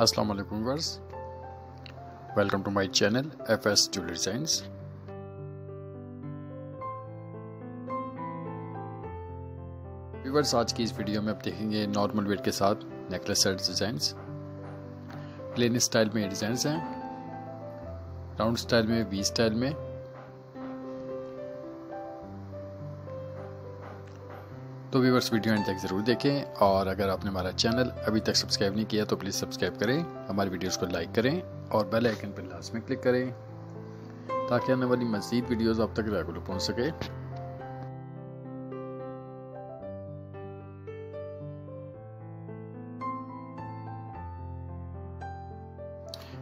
अस्सलाम वालेकुम verse welcome to my channel F S jewellery designs viewers आज की इस वीडियो में आप देखेंगे नॉर्मल वेट के साथ necklace set designs plain style में डिज़ाइंस हैं. राउंड स्टाइल में वी स्टाइल में तो व्यूवर्स वीडियो एंड तक ज़रूर देखें और अगर आपने हमारा चैनल अभी तक सब्सक्राइब नहीं किया तो प्लीज़ सब्सक्राइब करें, हमारी वीडियोस को लाइक करें और बेल आइकन पर लास्ट में क्लिक करें ताकि आने वाली मज़ीद वीडियोस आप तक रेगुलर पहुँच सके।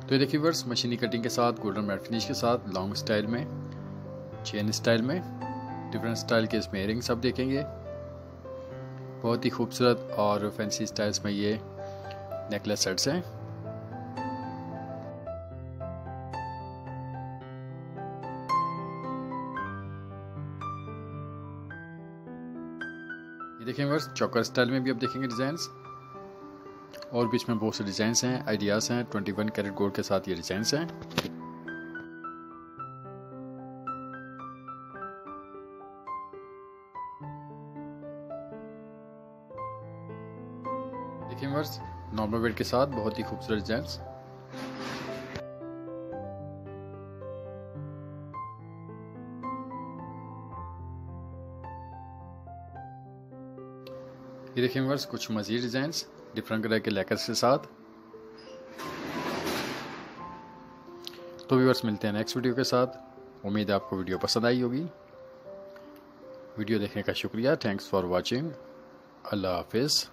तो ये देखिए वर्स मशीनी कटिंग के साथ गोल्डन मैट फिनिश के साथ लॉन्ग स्टाइल में चेन स्टाइल में डिफरेंट स्टाइल के इसमें इयरिंग्स आप देखेंगे। बहुत ही खूबसूरत और फैंसी स्टाइल्स में ये नेकलेस सेट्स हैं। ये देखें वर्स चौकर स्टाइल में भी आप देखेंगे डिज़ाइंस और बीच में बहुत से डिज़ाइंस हैं आइडियाज़ हैं 21 कैरेट गोल्ड के साथ ये डिज़ाइंस हैं। देखिए वर्स नॉर्मल वेट के साथ बहुत ही खूबसूरत डिज़ाइन ये देखिए वर्स कुछ मज़ीद डिज़ाइंस डिफरेंट कलर के लेकर्स के साथ। तो व्यूअर्स मिलते हैं नेक्स्ट वीडियो के साथ। उम्मीद है आपको वीडियो पसंद आई होगी। वीडियो देखने का शुक्रिया। थैंक्स फॉर वॉचिंग अल्लाह हाफिज़।